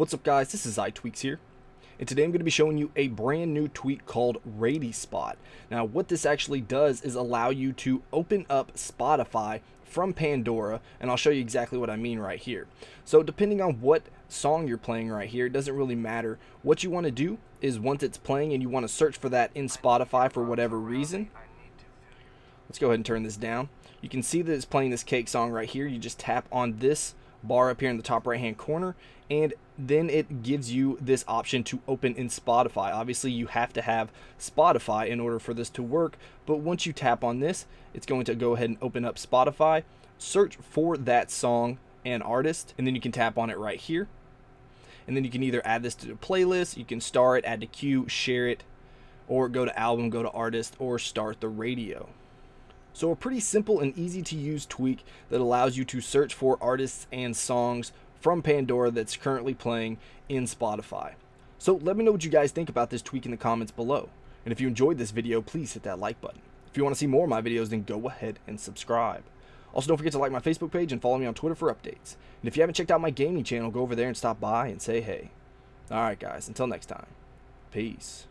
What's up guys, this is iTweaks here, and today I'm going to be showing you a brand new tweak called RadiSpot. Now what this actually does is allow you to open up Spotify from Pandora, and I'll show you exactly what I mean right here. So depending on what song you're playing right here, it doesn't really matter. What you want to do is once it's playing and you want to search for that in Spotify for whatever reason, let's go ahead and turn this down. You can see that it's playing this cake song right here. You just tap on this bar up here in the top right hand corner and then it gives you this option to open in Spotify. Obviously you have to have Spotify in order for this to work but once you tap on this it's going to go ahead and open up Spotify. Search for that song and artist and then you can tap on it right here. And then you can either add this to the playlist you can star it add to queue share it or go to album go to artist or start the radio so a pretty simple and easy to use tweak that allows you to search for artists and songs from Pandora that's currently playing in Spotify. So let me know what you guys think about this tweak in the comments below. And if you enjoyed this video, please hit that like button. If you want to see more of my videos, then go ahead and subscribe. Also, don't forget to like my Facebook page and follow me on Twitter for updates. And if you haven't checked out my gaming channel, go over there and stop by and say hey. Alright guys, until next time. Peace.